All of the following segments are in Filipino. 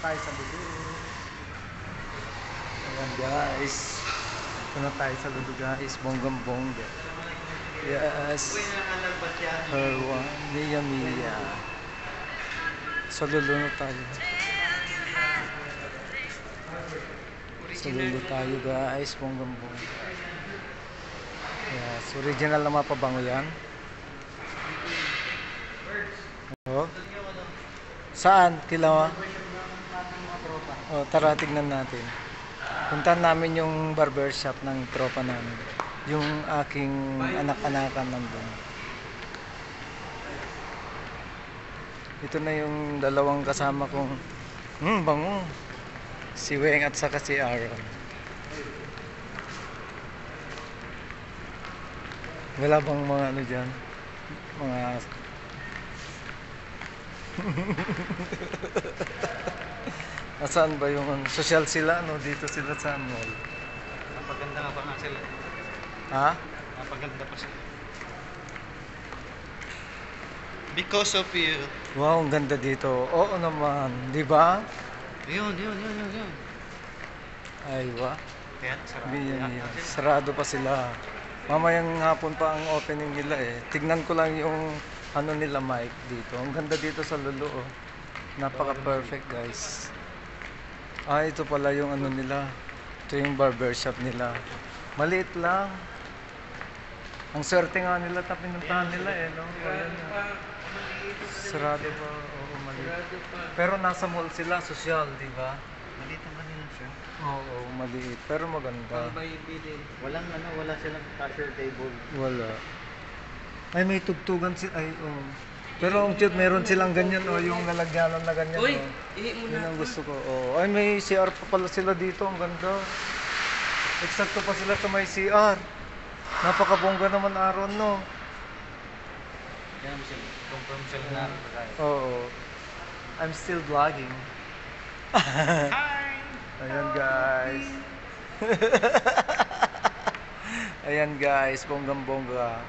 tayo sa Lulu. Ayan guys. Ito na tayo sa Lulu guys. Bonggang bongga. Yes. Her one. Mia Mia. Sa Lulu na tayo. Sa Lulu tayo guys. Bonggang bongga. Yes. Original na mapabango yan. Oh. Saan? Kilawa? Oh, tara tignan natin. Puntahan namin yung barber shop ng tropa namin. Yung aking anak-anakan nandun. Ito na yung dalawang kasama kong hmm, bango. Si Weng at saka si Aaron. Wala bang mga ano dyan? Mga Nasaan ba yung ano? social sila no dito sila sa mall? Napaganda nga pa nga sila. Ha? Napaganda pa sila. Because of you. Wow, ang ganda dito. Oo naman, 'di ba? Yun, yun, yun, yun, yun. Ay, sarap. Yan, yan. Sarado pa sila. Mamayang hapon pa ang opening nila eh. Tignan ko lang yung ano nila mic dito. Ang ganda dito sa Lulu oh. Napaka-perfect guys. Ah, ito pala yung ano nila. Ito yung barbershop nila. Maliit lang. Ang swerte nga nila na pinuntahan nila eh, no? Ayan, oh. Sarado pa, oo, maliit. Pero nasa mall sila, social, di ba? Maliit ang kanila siya. Oo, maliit. Pero maganda. Walang ano, wala silang cashier table. Wala. Ay, may tugtugan si Ay, oh. Pero ang cute, meron silang ganyan, oh, yung lalagyanan na ganyan, Uy, oh. ihi mo Yun na. ang gusto ko, oh. Ay, may CR pa pala sila dito, ang ganda. Eksakto pa sila sa may CR. Napakabongga naman Aaron, no? Yan sila. Confirm sila na. Oo. I'm still vlogging. Hi! Ayan, guys. Ayan, guys, bonggang-bongga.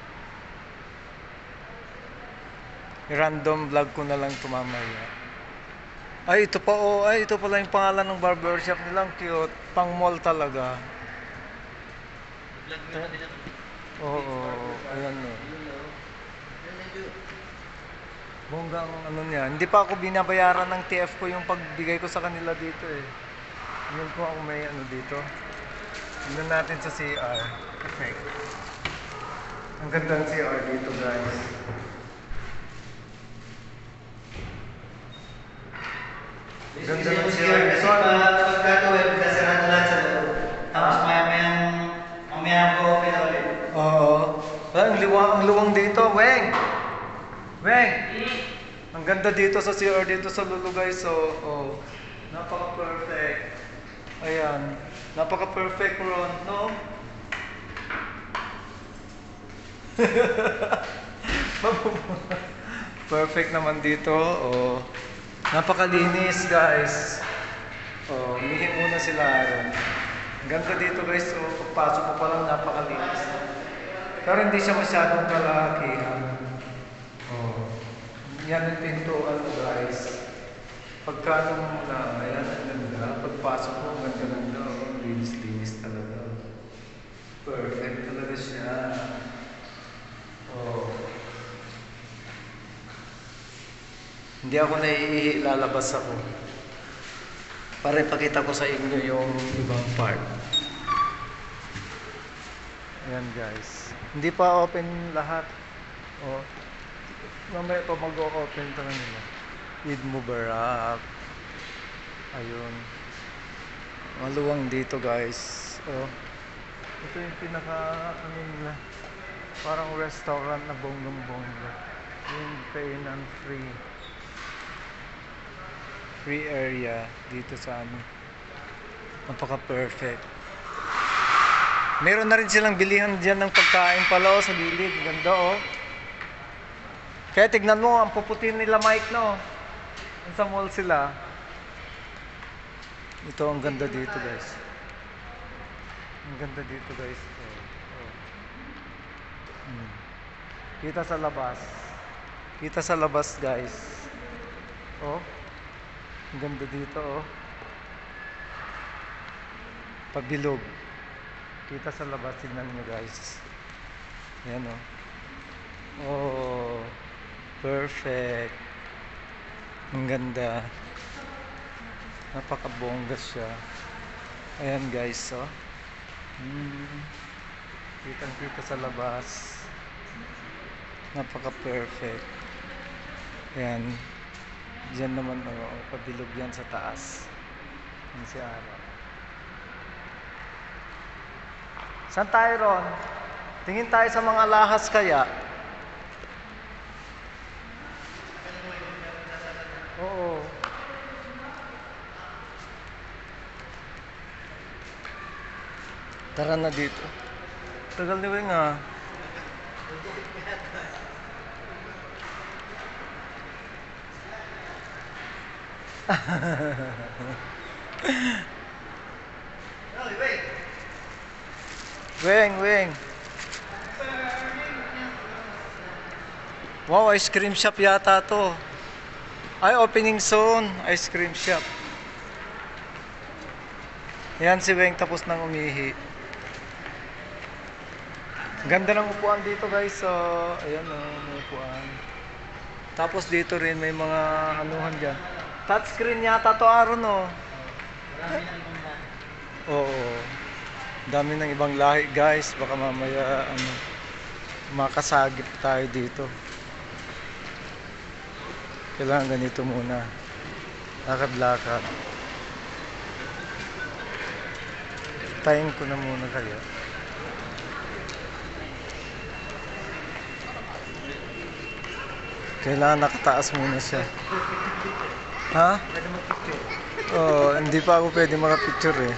Random vlog ko na lang tumamaya. Ay, ito pa oh. Ay, ito pala yung pangalan ng barbershop nila. Ang cute. Pang mall talaga. Oo, oh, ayan oh. Bonggang ano niya. Hindi pa ako binabayaran ng TF ko yung pagbigay ko sa kanila dito eh. Yun po ako may ano dito. Tingnan natin sa CR. Perfect. Ang ganda ng CR dito guys. Ganda ng CR dito. Pagkatuwid, kasarado lahat sa loob. Tapos maya maya mamaya ko open ulit. Oo. Ah, ang luwang, ang luwang dito, Weng. Weng. Ang ganda dito sa CR dito sa Lulu guys. So, oh. Napaka-perfect. Ayan. Napaka-perfect Ron, no? Perfect naman dito. Oh. Napakalinis, guys. Oh, mihin muna sila Aaron. Ganda dito guys. So, pagpasok mo pa lang napakalinis. Pero hindi siya masyadong kalakihan. Oh. Yan ang pintuan guys. Pagkano mo na, ayan ang ganda. Pagpasok mo, ang ganda-ganda. Oh, linis-linis talaga. Perfect talaga siya. Oh. Hindi ako naiihi, lalabas ako. Para ipakita ko sa inyo yung ibang part. Ayan guys. Hindi pa open lahat. Oh. Mamaya pa mag-open na nila. Eid Mubarak. Ayun. Maluwang dito guys. Oh. Ito yung pinaka ano nila. Parang restaurant na bonggang-bongga. Yung pay and free. Free area dito sa ano. Napaka-perfect. Meron na rin silang bilihan dyan ng pagkain pala oh, sa gilid. Ganda oh. Kaya tignan mo, ang puputin nila Mike no. Sa mall sila. Ito ang ganda dito guys. Ang ganda dito guys. Oh, oh. Hmm. Kita sa labas. Kita sa labas guys. Oh. Ganda dito oh. Pabilog. Kita sa labas, tingnan nyo guys. Ayan oh. Oh, perfect. Ang ganda. Napakabongga siya. Ayan guys, oh. Hmm. Kitang kita sa labas. Napaka-perfect. Ayan. Diyan naman, oh, pabilog yan sa taas. Yan si Ara. Saan tayo ron? Tingin tayo sa mga lahas kaya. Oo. Tara na dito. Tagal ni Weng ah. Weng, Weng. Wow, ice cream shop yata to. Ay, opening soon. Ice cream shop. Yan si Weng tapos nang umihi. Ganda ng upuan dito guys. So, ayan o, may upuan. Tapos dito rin may mga anuhan dyan. Touchscreen yata to Aaron oh. Oo. Dami ng ibang lahi guys. Baka mamaya ano, makasagip tayo dito. Kailangan ganito muna. Lakad-lakad. Tayin ko na muna kaya. Kailangan nakataas muna siya. Ha? Pwede mag-picture. Oo, hindi pa ako pwede makapicture eh.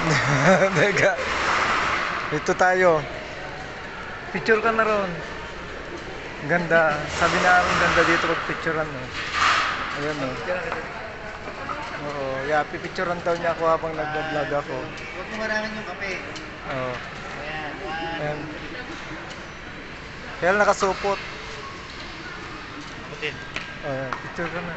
Teka. Ito tayo. Picture ka na ron. Ganda. Sabi na ang ganda dito pag picturean no. Ayan no. Oo, yeah, pipicturean daw niya ako habang nagbablog ako. Huwag mo maraming yung kape. Oo. Ayan, one. Ayan. Kaya nakasupot. Putin. Ayan, picture ka na.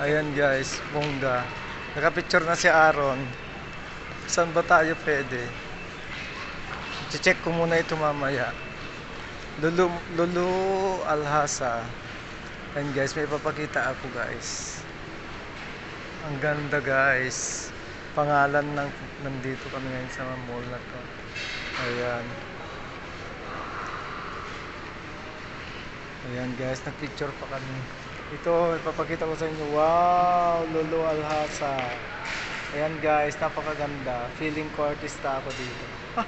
Ayan guys, bongga. Nakapicture na si Aaron. Saan ba tayo pwede? check ko muna ito mamaya. Lulu, Lulu Alhasa. Ayan guys, may papakita ako guys. Ang ganda guys. Pangalan ng nandito kami ngayon sa mall na to. Ayan. Ayan guys, nagpicture pa kami. Ito, ipapakita ko sa inyo. Wow, Lolo Alhasa. Ayan guys, napakaganda. Feeling ko artista ako dito.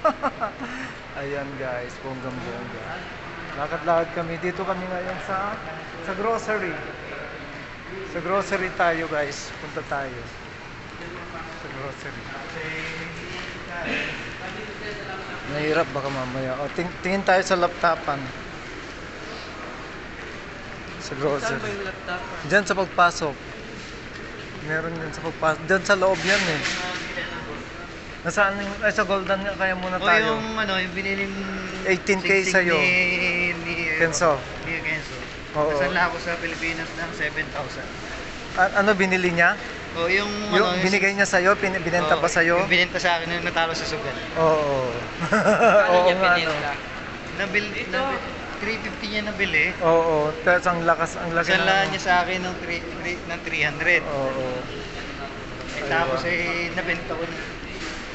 Ayan guys, bonggang bongga. Lakad-lakad kami. Dito kami ngayon sa sa grocery. Sa grocery tayo guys. Punta tayo. Sa grocery. Nahirap baka mamaya. O, ting- tingin tayo sa laptopan. Sa grocery. Diyan sa pagpasok. Meron din sa pagpasok. Diyan sa loob yan eh. Nasaan yung, ay sa Golden nga kaya muna O tayo. yung ano, yung biniling 18K singsing sa'yo. Ni, ni, Kenzo. Ni Kenzo. Oo. Nasaan lang ako sa Pilipinas ng 7,000. A- ano binili niya? O yung, Yung ano, binigay niya sa'yo? Pin- binenta Oo, ba sa'yo? Yung binenta sa akin nung natalo sa sugal. Oo. Oo nga no. Nabil, nabil, 350 niya nabili. Oo. Tapos ang lakas, ang laki ng- lahat niya sa akin ng, 3, ng 300. Oo. Eh, tapos eh, nabenta ko na.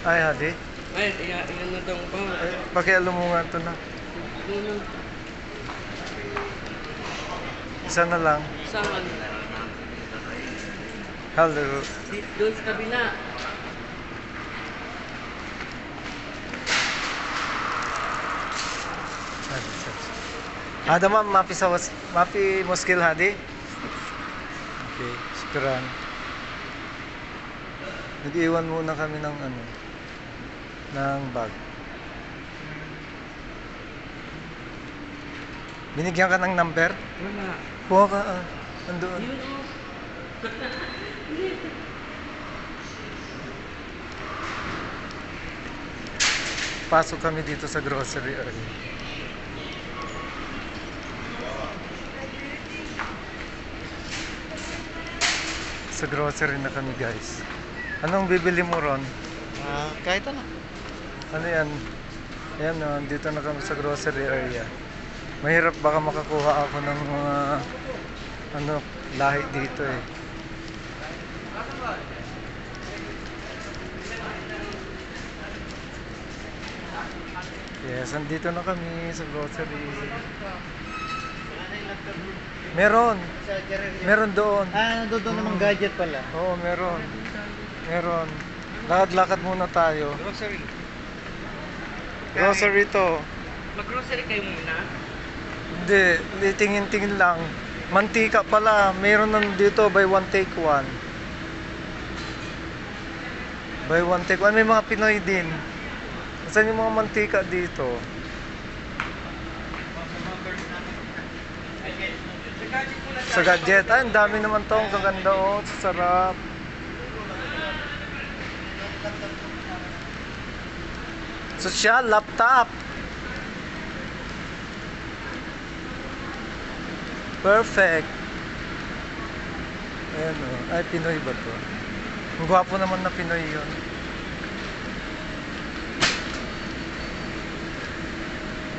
Ay, hadi. Ay, iya, na daw ba? Ay, pakialam mo nga ito na. Isa na lang. Saan? Hello. Doon sa kabila. Ada ma'am, mapi sa was, mapi muskil hadi. Okay, syukran. Nag-iwan muna kami ng ano, ng bag. Binigyan ka ng number? Wala. Buha ka ah. Andoon. Oh. Pasok kami dito sa grocery area. Sa grocery na kami guys. Anong bibili mo ron? Uh, kahit ano. Ano yan? Ayan, oh, dito na kami sa grocery area. Mahirap baka makakuha ako ng mga ano, lahi dito eh. Yes, andito na kami sa grocery. Meron, meron doon. Ah, doon namang gadget pala. Oo, meron. Meron. Lakad-lakad muna tayo. Grocery. Grocery to. Mag-grocery kayo muna. Hindi, tingin-tingin lang. Mantika pala, meron nan dito buy one take one. Buy one take one, may mga Pinoy din. Saan yung mga mantika dito? Sa gadget, ay, ang dami naman to, ang kaganda oh, sarap. Social, laptop. Perfect. Ayan o. Ay, Pinoy ba to? Ang gwapo naman na Pinoy yun.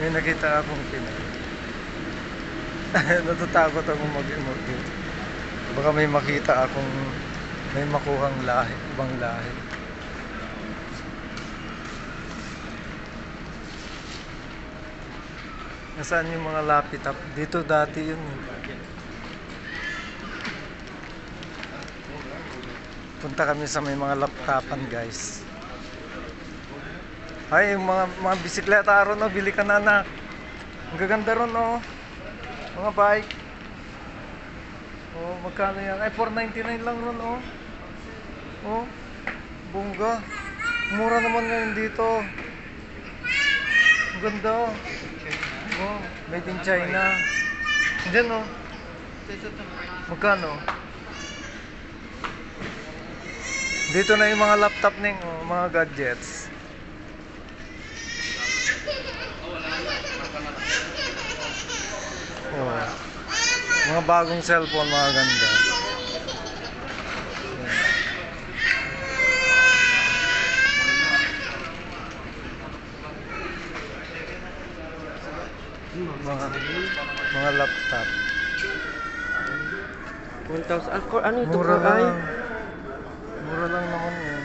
May nakita akong Pinoy. Natatakot akong mag-emote. Baka may makita akong may makuhang lahi, ibang lahi. Nasaan yung mga laptop? Dito dati yun. eh. Punta kami sa may mga laptopan guys. Ay, yung mga, mga bisikleta ron, oh, bili ka na anak. Ang gaganda ron, oh. Mga bike. Oh, magkano yan? Ay, 499 lang ron, oh. Oh, bongga. Mura naman ngayon dito. Ang ganda, oh. Oh, made in China. Diyan, oh. Magkano? Dito na yung mga laptop ning, oh, mga gadgets. Oh. Mga bagong cellphone, mga ganda. Mga, mga laptop. 1,000. Ako, ano ito? Mura Ay, lang. Mura lang naman yun.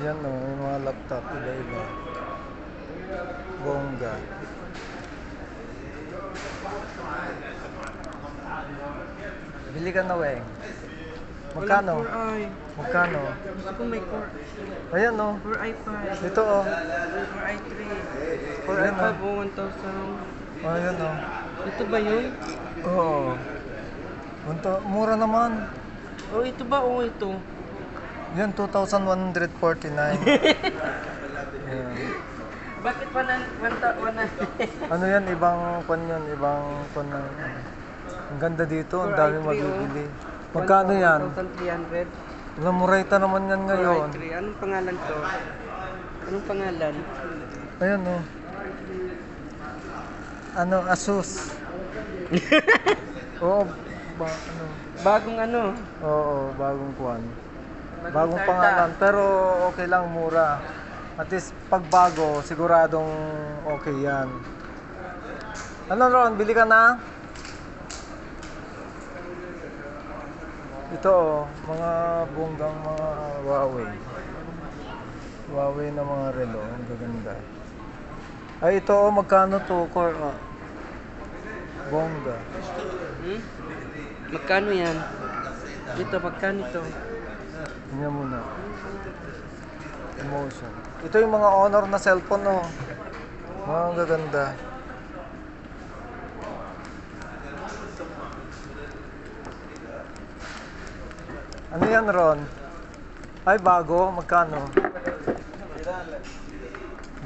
Yan o, yung mga laptop, iba-iba. Bongga. Bili ka na, Weng. Magkano? Walang Core i. Magkano? Gusto ko may Core, Ayan o. Core i5. Ito o. Core i3. Core Ayan, i5 oh. o 1,000. Ayan o. Ito ba yun? Oo. Mura naman. O ito ba o ito? Yan, 2,149. Ayan. Bakit pa na 1,000? Ano yan, ibang kon yun, ibang kon ng... Ang ganda dito, ang dami mabibili. Magkano yan? 1,300. Wala, murayta naman yan ngayon. Core i3. Anong pangalan to? Anong pangalan? Ayan o. Ano, Asus. Oo, ba, ano. Bagong ano? Oo, bagong kuwan. Bagong Bagong pangalan, pero okay lang, mura. At least, pag bago, siguradong okay yan. Ano Ron, bili ka na? Ito oh, mga bonggang mga Huawei. Huawei na mga relo, ang gaganda. Ay ito oh, magkano to? Core, ah. Bongga. Hmm? Magkano yan? Ito, magkano ito? Tingnan muna. Emotion. Ito yung mga honor na cellphone, oh. Mga ang gaganda. Ano yan, Ron? Ay, bago. Magkano?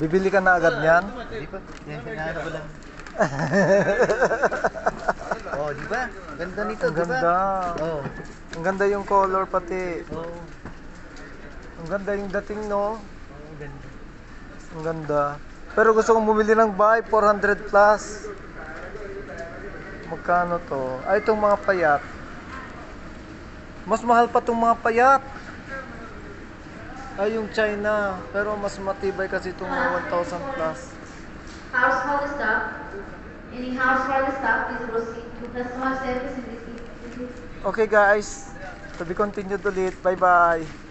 Bibili ka na agad niyan? Di ba? Yan, hinahanap ko lang. oh, di ba? Ganda nito, di ba? ganda. Oh. Ang ganda yung color pati. Oh. Ang ganda yung dating, no? Ang ganda. Ang ganda. Pero gusto kong bumili ng bike, 400 plus. Magkano to? Ay, itong mga payat. Mas mahal pa itong mga payat. Ay, yung China. Pero mas matibay kasi itong mga 1,000 plus. Household stuff. Any household stuff is proceed to customer service and receive. Okay guys, to be continued ulit. Bye-bye.